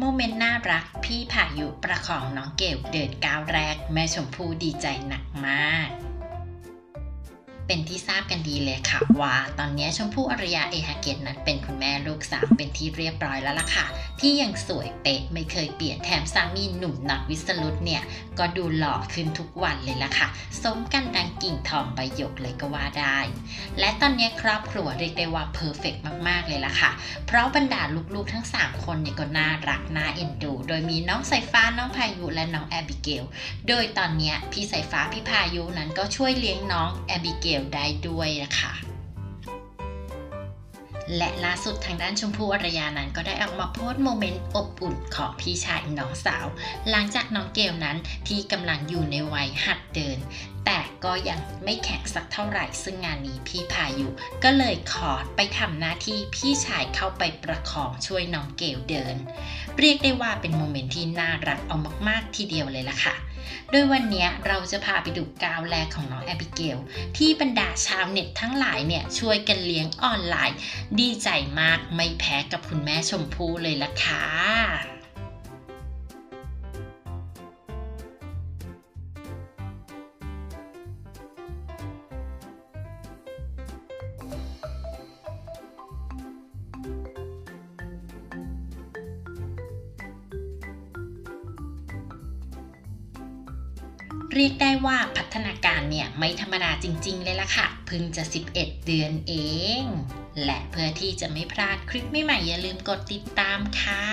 โมเมนต์น่ารักพี่พายุประคองน้องเกลเดินก้าวแรก แม่ชมพู่ดีใจหนักมาก เป็นที่ทราบกันดีเลยค่ะว่าตอนนี้ชมพู่อารยาเอฮาร์เก็ตนั้นเป็นคุณแม่ลูกสามเป็นที่เรียบร้อยแล้วล่ะค่ะ ที่ยังสวยเป๊ะไม่เคยเปลี่ยนแถมสามีหนุ่มน็อตวิศรุตเนี่ย ก็ดูหล่อขึ้นทุกวันเลยล่ะค่ะ สมกันดังกิ่งทองใบหยกเลยก็ว่าได้ และตอนนี้ครอบครัวเรียกได้ว่า perfectมากๆเลยล่ะค่ะ เพราะบรรดาลูกๆทั้ง 3 คนเนี่ยก็น่ารักน่าเอ็นดู โดยมีน้องสายฟ้าน้องพายุและน้องแอบิเกลโดยตอนนี้พี่สายฟ้าพี่พายุนั้นก็ช่วยเลี้ยงน้องแอบิเกลได้ด้วยนะคะ และล่าสุดทางด้านชมพู่อารยานั้นก็ได้ออกมาโพสต์โมเมนต์อบอุ่นของพี่ชายน้องสาว หลังจากน้องเกลนั้นที่กำลังอยู่ในวัยหัดเดิน แต่ก็ยังไม่แข็งสักเท่าไหร่ ซึ่งงานนี้พี่พายุก็เลยขอไปทำหน้าที่พี่ชายเข้าไปประคองช่วยน้องเกลเดิน เรียกได้ว่าเป็นโมเมนต์ที่น่ารักเอามากๆทีเดียวเลยล่ะค่ะ โดยวันนี้เราจะพาไปดูก้าวแรกของน้องแอบิเกล ที่บรรดาชาวเน็ตทั้งหลายเนี่ยช่วยกันเลี้ยงออนไลน์ ดีใจมากไม่แพ้กับคุณแม่ชมพู่เลยล่ะค่ะ เรียกได้ว่าพัฒนาการเนี่ยไม่ธรรมดาจริง ๆ เลยล่ะค่ะเพิ่งจะ 11 เดือนเอง และเพื่อที่จะไม่พลาดคลิปใหม่ๆอย่าลืมกดติดตามค่ะ